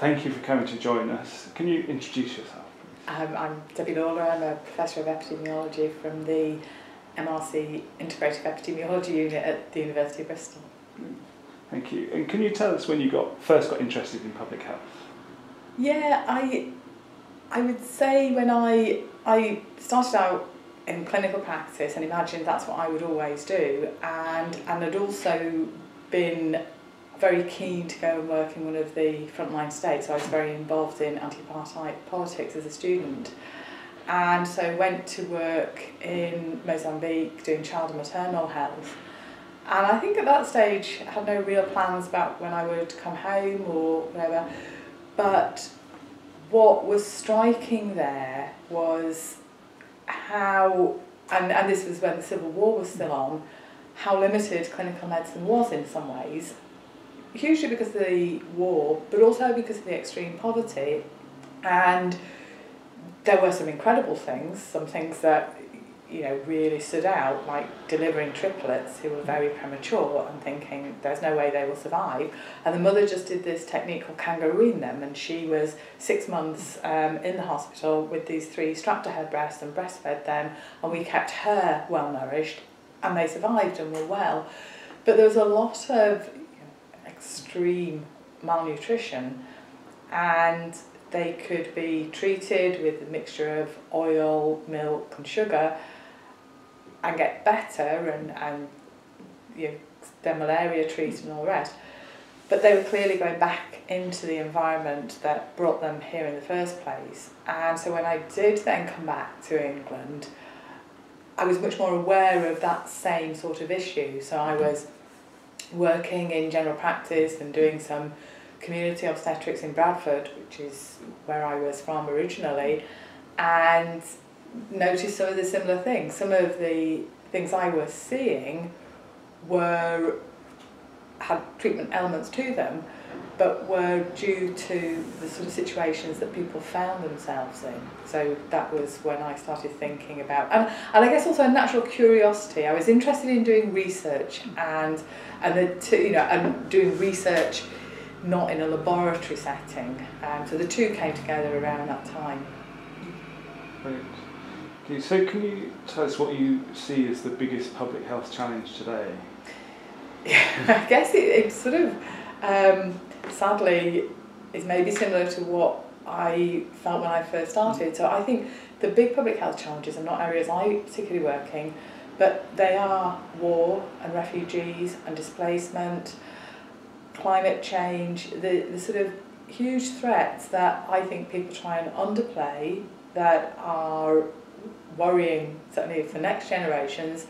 thank you for coming to join us. Can you introduce yourself? Um, I'm Debbie Lawlor, I'm a Professor of Epidemiology from the MRC Integrative Epidemiology Unit at the University of Bristol. Thank you. And can you tell us when you got first got interested in public health? Yeah, I I would say when I I started out in clinical practice and imagined that's what I would always do and and had also been very keen to go and work in one of the frontline states. I was very involved in anti-apartheid politics as a student. And so went to work in Mozambique doing child and maternal health. And I think at that stage I had no real plans about when I would come home or whatever. But what was striking there was how, and, and this was when the Civil War was still on, how limited clinical medicine was in some ways, hugely because of the war, but also because of the extreme poverty. And there were some incredible things, some things that you know really stood out, like delivering triplets who were very premature and thinking there's no way they will survive. And the mother just did this technique called kangarooing them, and she was six months um, in the hospital with these three strapped to her breast and breastfed them, and we kept her well nourished, and they survived and were well. But there was a lot of extreme malnutrition and they could be treated with a mixture of oil, milk and sugar and get better and, and you know, their malaria treated and all the rest. But they were clearly going back into the environment that brought them here in the first place. And so when I did then come back to England, I was much more aware of that same sort of issue. So I mm-hmm. was working in general practice and doing some community obstetrics in Bradford, which is where I was from originally, and noticed some of the similar things. Some of the things I was seeing were had treatment elements to them, but were due to the sort of situations that people found themselves in. So that was when I started thinking about, and, and I guess also a natural curiosity. I was interested in doing research and and the two, you know, and doing research not in a laboratory setting. Um, so the two came together around that time. Brilliant. Okay, so can you tell us what you see as the biggest public health challenge today? Yeah, I guess it, it sort of, um, sadly, is maybe similar to what I felt when I first started. So I think the big public health challenges are not areas I particularly work in, but they are war and refugees and displacement, climate change, the, the sort of huge threats that I think people try and underplay that are worrying, certainly for next generations,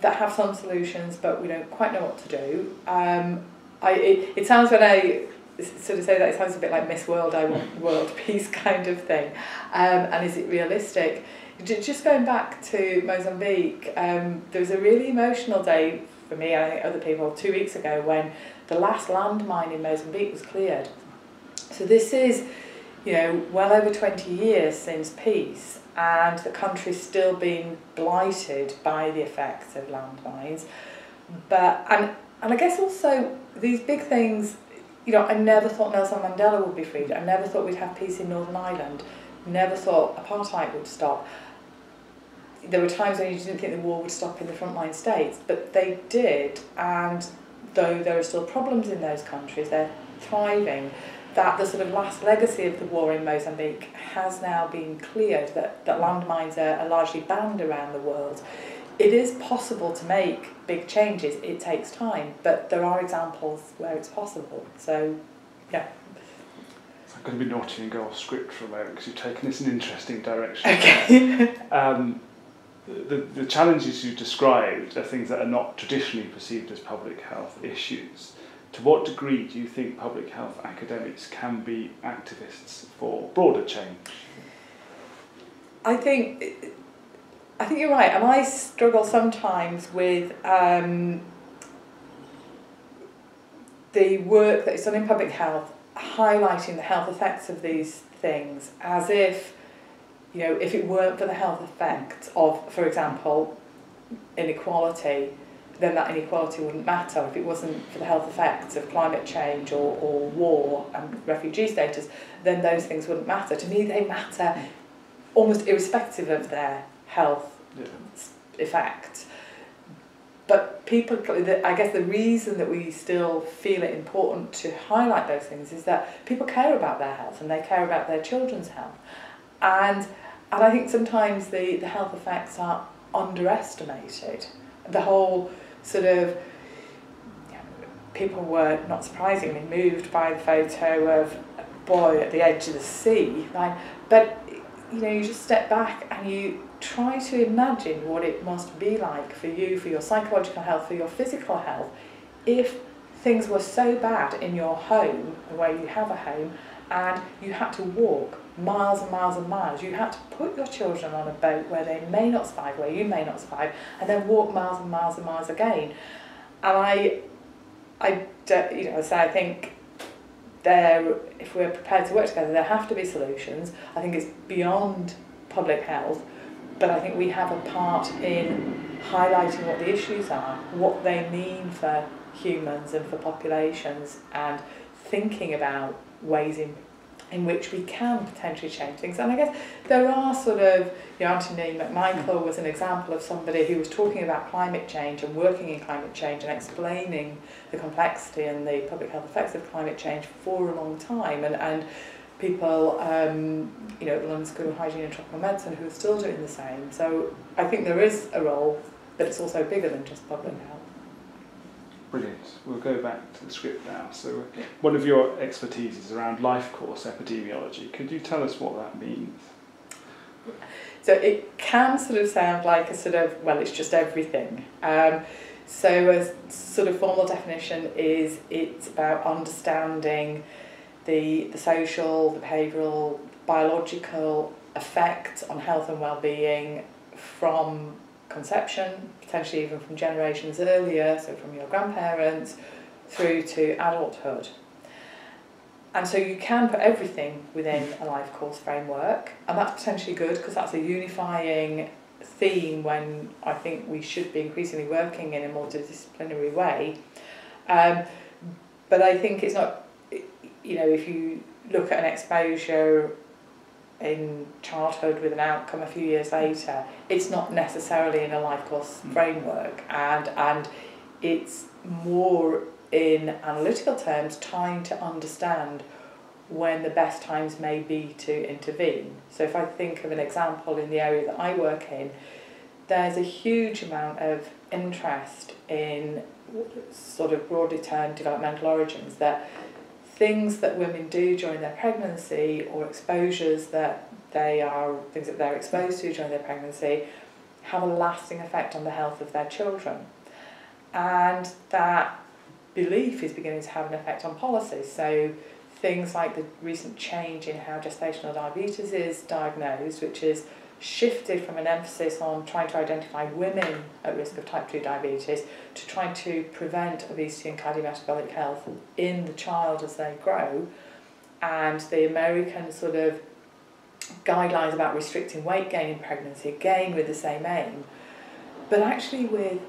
that have some solutions but we don't quite know what to do. Um, I, it, it sounds when I sort of say that it sounds a bit like Miss World, I want world peace kind of thing. Um, and is it realistic? Just going back to Mozambique, um, there was a really emotional day for me and other people two weeks ago when the last landmine in Mozambique was cleared. So this is, you know, well over 20 years since peace and the country's still being blighted by the effects of landmines. But, and, and I guess also these big things, you know, I never thought Nelson Mandela would be freed. I never thought we'd have peace in Northern Ireland. Never thought apartheid would stop there were times when you didn't think the war would stop in the frontline states, but they did, and though there are still problems in those countries, they're thriving. That the sort of last legacy of the war in Mozambique has now been cleared, that, that landmines are, are largely banned around the world. It is possible to make big changes, it takes time, but there are examples where it's possible. So, yeah. I'm going to be naughty and go off script for a moment because you've taken this in an interesting direction. Okay. um, the, the challenges you've described are things that are not traditionally perceived as public health issues. To what degree do you think public health academics can be activists for broader change? I think I think you're right, and I struggle sometimes with um, the work that is done in public health, highlighting the health effects of these things as if you know, if it weren't for the health effects of, for example, inequality, then that inequality wouldn't matter. If it wasn't for the health effects of climate change or, or war and refugee status, then those things wouldn't matter. To me, they matter almost irrespective of their health Yeah. effect. But people, I guess the reason that we still feel it important to highlight those things is that people care about their health and they care about their children's health. And, and I think sometimes the, the health effects are underestimated. The whole sort of, you know, people were not surprisingly moved by the photo of a boy at the edge of the sea. Like, but you know, you just step back and you try to imagine what it must be like for you, for your psychological health, for your physical health, if things were so bad in your home, where you have a home, and you had to walk miles and miles and miles. You had to put your children on a boat where they may not survive, where you may not survive, and then walk miles and miles and miles again. And I, I, you know, so I think there, if we're prepared to work together, there have to be solutions. I think it's beyond public health, but I think we have a part in highlighting what the issues are, what they mean for humans and for populations, and thinking about ways in in which we can potentially change things. And I guess there are sort of, you know, Anthony McMichael was an example of somebody who was talking about climate change and working in climate change and explaining the complexity and the public health effects of climate change for a long time. And, and people, um, you know, at the London School of Hygiene and Tropical Medicine who are still doing the same. So I think there is a role, but it's also bigger than just public health. Brilliant. We'll go back to the script now. So, one of your expertise is around life course epidemiology. Could you tell us what that means? So it can sort of sound like a sort of, well, it's just everything. Um, so a sort of formal definition is it's about understanding the, the social, the behavioural, biological effects on health and well-being from conception, potentially even from generations earlier, so from your grandparents, through to adulthood. And so you can put everything within a life course framework, and that's potentially good because that's a unifying theme when I think we should be increasingly working in a multidisciplinary way. Um, but I think it's not, you know, if you look at an exposure in childhood with an outcome a few years later, it's not necessarily in a life course Mm. framework, and and it's more in analytical terms trying to understand when the best times may be to intervene. So if I think of an example in the area that I work in, there's a huge amount of interest in sort of broadly termed developmental origins that things that women do during their pregnancy or exposures that they are things that they're exposed to during their pregnancy have a lasting effect on the health of their children. And that belief is beginning to have an effect on policy. So things like the recent change in how gestational diabetes is diagnosed, which is shifted from an emphasis on trying to identify women at risk of type 2 diabetes to trying to prevent obesity and cardiometabolic health in the child as they grow. And the American sort of guidelines about restricting weight gain in pregnancy, again with the same aim, but actually with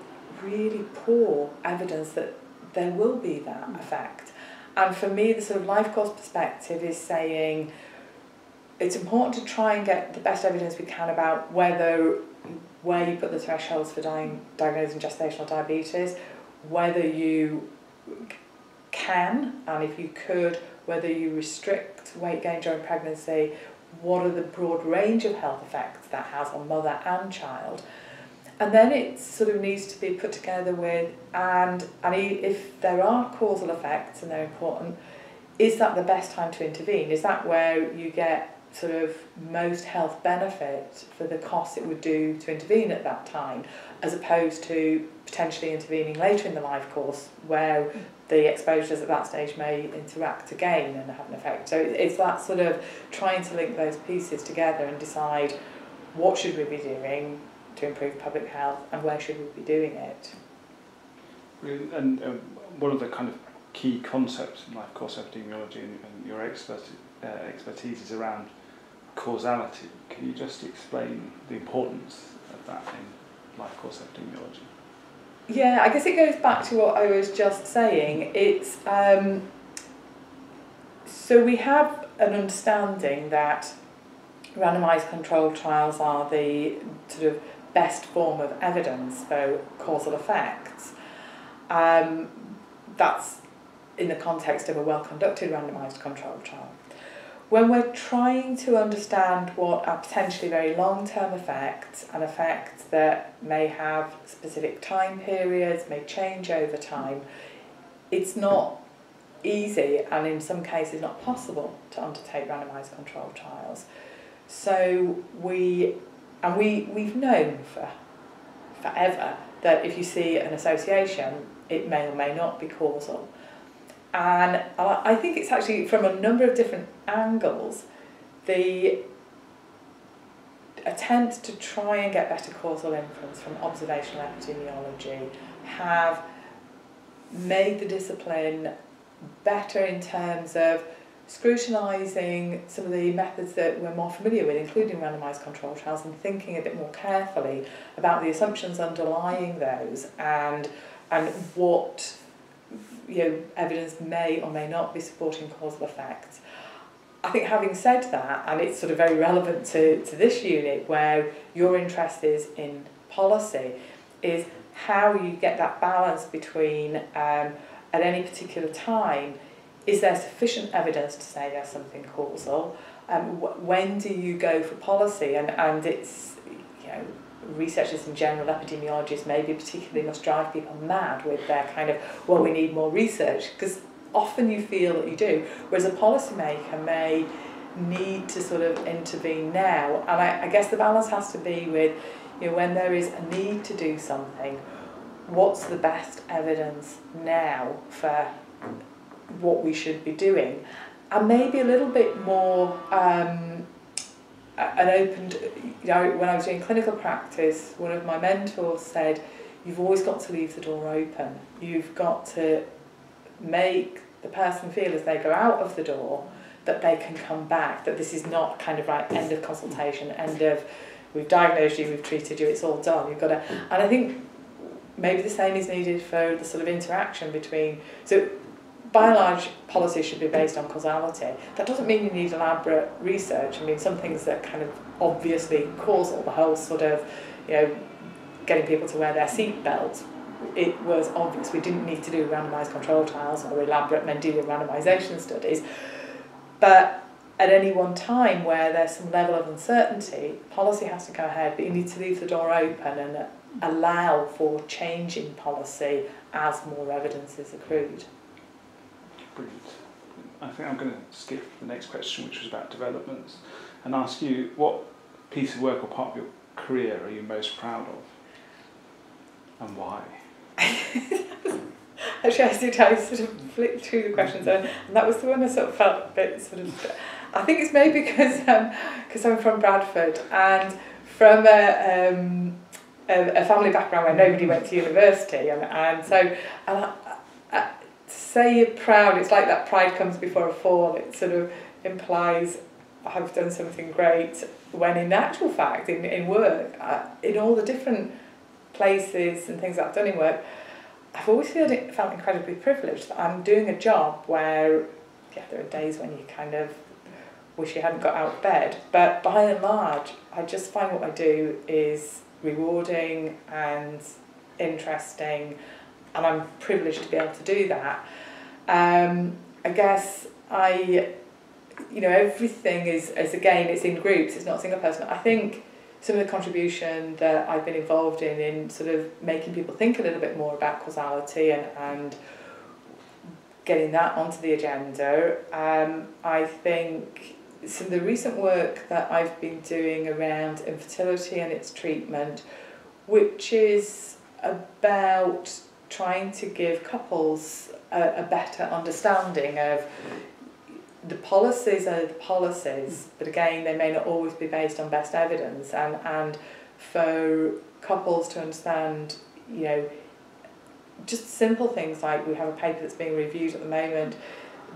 really poor evidence that there will be that effect. And for me, the sort of life course perspective is saying it's important to try and get the best evidence we can about whether where you put the thresholds for di- diagnosing gestational diabetes, whether you can, and if you could, whether you restrict weight gain during pregnancy, what are the broad range of health effects that has on mother and child. And then it sort of needs to be put together with, and, and if there are causal effects and they're important, is that the best time to intervene? Is that where you get sort of most health benefit for the cost it would do to intervene at that time, as opposed to potentially intervening later in the life course where the exposures at that stage may interact again and have an effect. So it's that sort of trying to link those pieces together and decide what should we be doing to improve public health and where should we be doing it. And um, one of the kind of key concepts in life course epidemiology and, and your expert, uh, expertise is around causality. Can you just explain the importance of that in life course epidemiology? Yeah, I guess it goes back to what I was just saying. It's um, so we have an understanding that randomised controlled trials are the sort of best form of evidence for causal effects. Um, that's in the context of a well conducted randomised controlled trial. When we're trying to understand what are potentially very long term effects and effects that may have specific time periods, may change over time, it's not easy and in some cases not possible to undertake randomised controlled trials. So we, and we, we've known for forever that if you see an association, it may or may not be causal. And I think it's actually from a number of different angles, the attempt to try and get better causal inference from observational epidemiology have made the discipline better in terms of scrutinising some of the methods that we're more familiar with, including randomised control trials, and thinking a bit more carefully about the assumptions underlying those and and what you know, evidence may or may not be supporting causal effects. I think having said that, and it's sort of very relevant to, to this unit where your interest is in policy, is how you get that balance between um, at any particular time, is there sufficient evidence to say there's something causal? Um, when do you go for policy? And, and it's, you know, researchers in general, epidemiologists maybe particularly must drive people mad with their kind of, well, we need more research, because often you feel that you do, whereas a policymaker may need to sort of intervene now. And I, I guess the balance has to be with, you know, when there is a need to do something, what's the best evidence now for what we should be doing, and maybe a little bit more um, an open. you know, when I was doing clinical practice, one of my mentors said, you've always got to leave the door open. You've got to make the person feel as they go out of the door that they can come back, that this is not kind of right end of consultation, end of we've diagnosed you, we've treated you, it's all done. You've got to, and I think maybe the same is needed for the sort of interaction between, so by and large, policy should be based on causality. That doesn't mean you need elaborate research. I mean, some things that kind of obviously causal, the whole sort of, you know, getting people to wear their seat belts, it was obvious. We didn't need to do randomised control trials or elaborate Mendelian randomisation studies. But at any one time where there's some level of uncertainty, policy has to go ahead, but you need to leave the door open and allow for changing policy as more evidence is accrued. Brilliant. I think I'm going to skip the next question, which was about developments, and ask you what piece of work or part of your career are you most proud of, and why? Actually, I did. I sort of flicked through the questions, and that was the one I sort of felt a bit sort of. I think it's maybe because because um, I'm from Bradford and from a, um, a, a family background where nobody went to university, and and so and say you're proud, it's like that pride comes before a fall. It sort of implies I've done something great when in actual fact, in, in work, uh, in all the different places and things I've done in work, I've always felt, felt incredibly privileged that I'm doing a job where, yeah, there are days when you kind of wish you hadn't got out of bed, but by and large, I just find what I do is rewarding and interesting and I'm privileged to be able to do that. Um, I guess I, you know, everything is, is again, it's in groups, it's not single person. I think some of the contribution that I've been involved in, in sort of making people think a little bit more about causality and, and getting that onto the agenda, um, I think some of the recent work that I've been doing around infertility and its treatment, which is about trying to give couples a, a better understanding of the policies are the policies, but again, they may not always be based on best evidence. And, and for couples to understand, you know, just simple things like we have a paper that's being reviewed at the moment,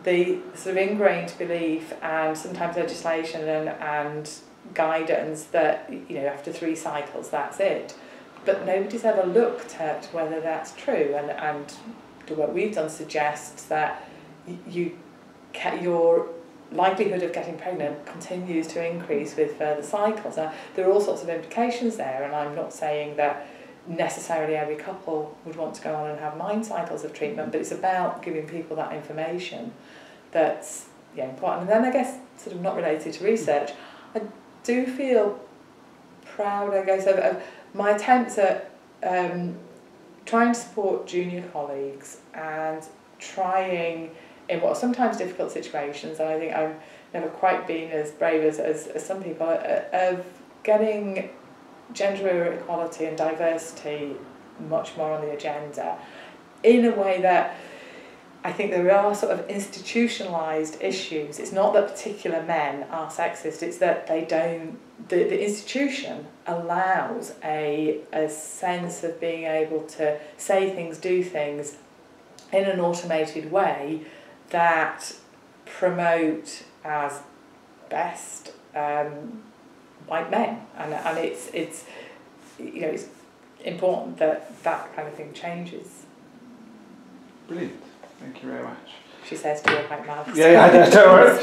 the sort of ingrained belief and sometimes legislation and, and guidance that, you know, after three cycles, that's it but nobody's ever looked at whether that's true. And, and the work we've done suggests that you your likelihood of getting pregnant continues to increase with further cycles. Now, there are all sorts of implications there, and I'm not saying that necessarily every couple would want to go on and have nine cycles of treatment, but it's about giving people that information that's yeah, important. And then I guess, sort of not related to research, I do feel proud, I guess, of, of my attempts at um, trying to support junior colleagues and trying in what are sometimes difficult situations, and I think I've never quite been as brave as, as, as some people, uh, of getting gender equality and diversity much more on the agenda in a way that I think there are sort of institutionalized issues. It's not that particular men are sexist, it's that they don't, the, the institution allows a, a sense of being able to say things, do things in an automated way that promote as best um, white men. And, and it's, it's, you know, it's important that that kind of thing changes. Brilliant. Thank you very much. She says to your white mouth. Yeah, yeah, don't worry.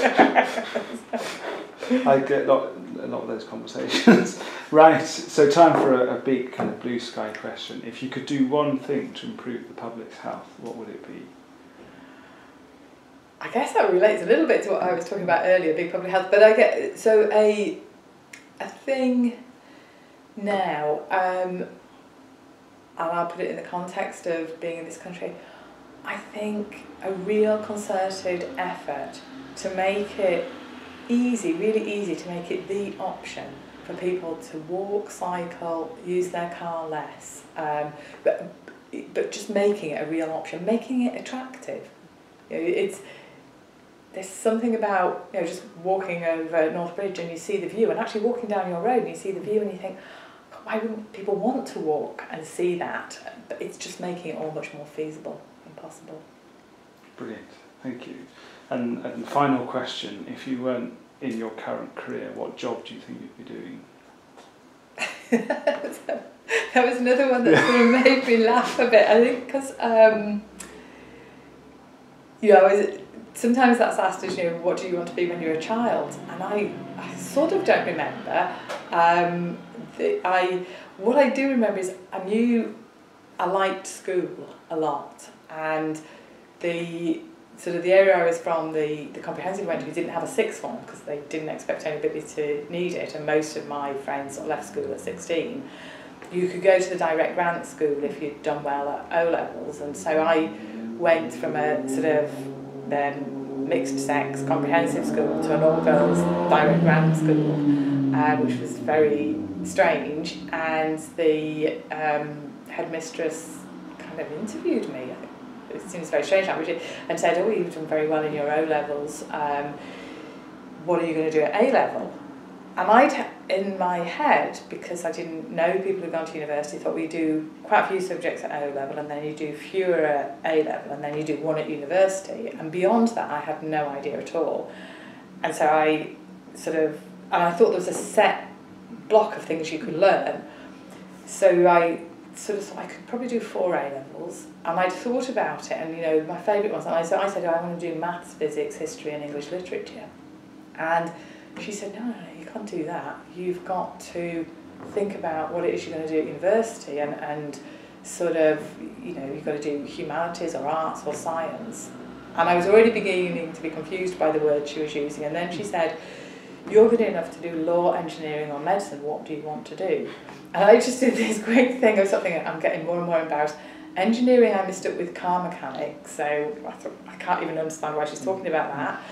I get a lot, a lot of those conversations. right, so time for a, a big kind of blue sky question. If you could do one thing to improve the public's health, what would it be? I guess that relates a little bit to what I was talking about earlier, big public health. But I get so a a thing now, um, and I'll put it in the context of being in this country. I think a real concerted effort to make it easy, really easy to make it the option for people to walk, cycle, use their car less, um, but but just making it a real option, making it attractive. You know, it's there's something about you know just walking over North Bridge and you see the view, and actually walking down your road and you see the view and you think, why wouldn't people want to walk and see that? But it's just making it all much more feasible and possible. Brilliant, thank you. And, and final question: If you weren't in your current career, what job do you think you'd be doing? that was another one that sort of made me laugh a bit. I think because um, you know, I was sometimes that's asked as you know what do you want to be when you're a child and I, I sort of don't remember um, the, I what I do remember is I knew I liked school a lot and the sort of the area I was from the, the comprehensive went to we didn't have a sixth form because they didn't expect anybody to need it and most of my friends sort of left school at 16 you could go to the direct grant school if you'd done well at O levels and so I went from a sort of um, mixed sex comprehensive school to an all girls direct grant school, uh, which was very strange. And the um, headmistress kind of interviewed me. It seems very strange now, and said, "Oh, you've done very well in your O levels. Um, what are you going to do at A level?" And I'd, in my head, because I didn't know people who'd gone to university, thought we do quite a few subjects at O level and then you do fewer at A level and then you do one at university. And beyond that, I had no idea at all. And so I sort of, and I thought there was a set block of things you could learn. So I sort of I could probably do four A levels, and I'd thought about it, and you know my favourite ones. And I, so I said oh, I want to do maths, physics, history, and English literature, and she said no, no, no, you can't do that. You've got to think about what it is you're going to do at university, and and sort of you know you've got to do humanities or arts or science. And I was already beginning to be confused by the words she was using, and then she said you're good enough to do law, engineering or medicine. What do you want to do? And I just did this great thing of something I'm getting more and more embarrassed. Engineering, I missed it with car mechanics. So I thought, I can't even understand why she's talking about that.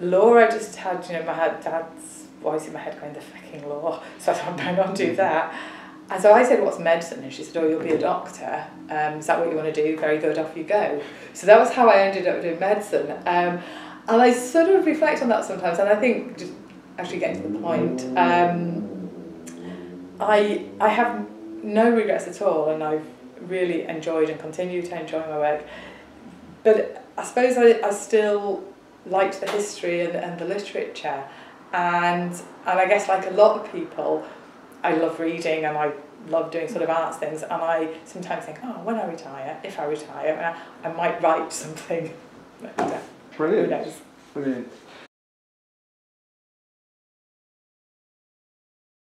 Law, I just had, you know, my dad's voice in my head going, the fucking law. So I thought, no, don't do mm-hmm. that. And so I said, what's medicine? And she said, oh, you'll be a doctor. Um, is that what you want to do? Very good, off you go. So that was how I ended up doing medicine. Um, and I sort of reflect on that sometimes, and I think, just actually getting to the point, um, I, I have no regrets at all, and I've really enjoyed and continue to enjoy my work. But I suppose I, I still liked the history and, and the literature and and I guess like a lot of people I love reading and I love doing sort of arts things and I sometimes think, oh, when I retire, if I retire, I, I might write something. Brilliant. Brilliant.